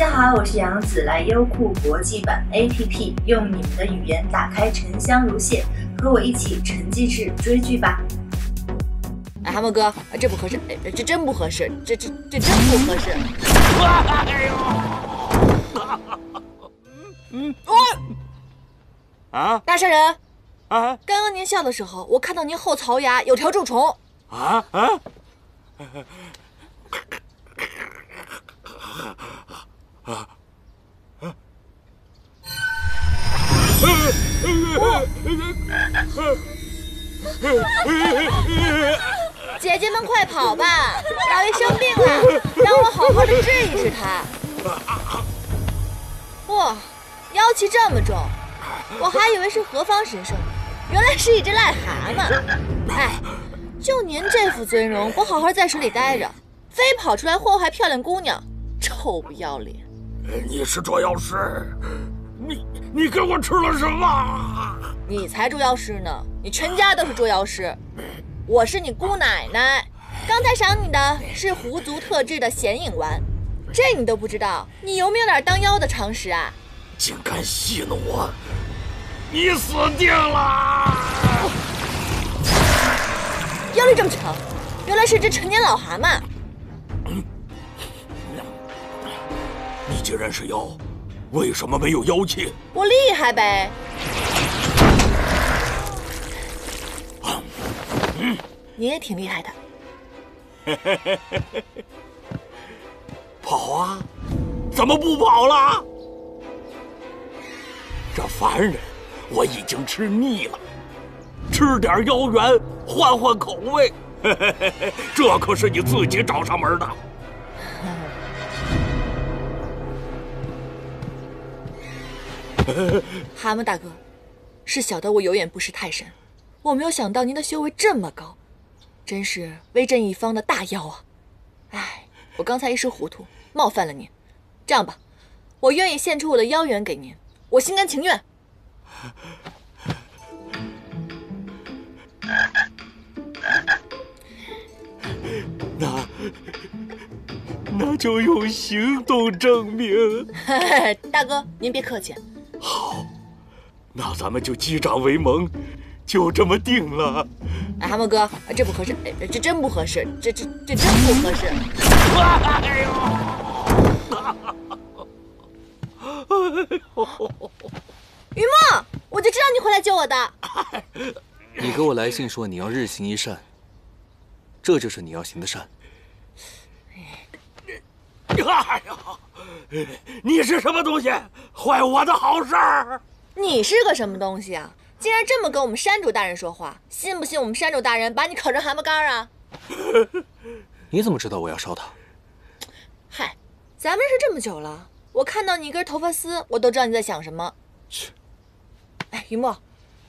家好，我是杨子，来优酷国际版 APP，用你们的语言打开《沉香如屑》，和我一起沉浸式追剧吧。哎，蛤蟆哥，这不合适，哎，这真不合适，这这这真不合适。哎呦！嗯，啊！大善人，啊！刚刚您笑的时候，我看到您后槽牙有条蛀虫。啊啊！姐姐们快跑吧！老爷生病了，让我好好的治一治他。哇，妖气这么重，我还以为是何方神圣，原来是一只癞蛤蟆。哎，就您这副尊容，不好好在水里待着，非跑出来祸害漂亮姑娘，臭不要脸！你是捉妖师，你你给我吃了什么？你才捉妖师呢，你全家都是捉妖师。我是你姑奶奶，刚才赏你的是狐族特制的显影丸，这你都不知道，你有没有点当妖的常识啊？竟敢戏弄我，你死定了！妖力这么强，原来是只成年老蛤蟆。你既然是妖，为什么没有妖气？我厉害呗。嗯你也挺厉害的。跑啊！怎么不跑了？这凡人我已经吃腻了，吃点妖元换换口味。这可是你自己找上门的。蛤蟆大哥，是小的我有眼不识泰山，我没有想到您的修为这么高。真是威震一方的大妖啊！哎，我刚才一时糊涂，冒犯了您。这样吧，我愿意献出我的妖元给您，我心甘情愿。那那就用行动证明。大哥，您别客气。好，那咱们就击掌为盟。就这么定了，哎，蛤蟆哥，这不合适，哎，这真不合适，这这这真不合适。哎呦！于墨，我就知道你会来救我的。你给我来信说你要日行一善，这就是你要行的善。哎呀，你是什么东西，坏我的好事儿？你是个什么东西啊？竟然这么跟我们山主大人说话，信不信我们山主大人把你烤成蛤蟆干啊？你怎么知道我要烧他？嗨，咱们认识这么久了，我看到你一根头发丝，我都知道你在想什么。去！哎，于墨，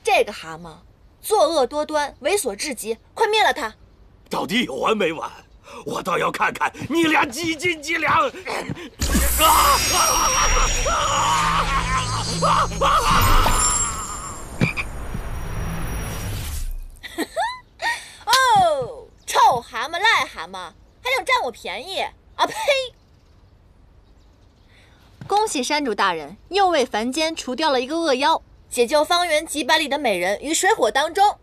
这个蛤蟆作恶多端，猥琐至极，快灭了他！到底有完没完？我倒要看看你俩几斤几两！啊！哦臭蛤蟆癞蛤蟆，还想占我便宜啊呸！恭喜山主大人，又为凡间除掉了一个恶妖，解救方圆几百里的美人于水火当中。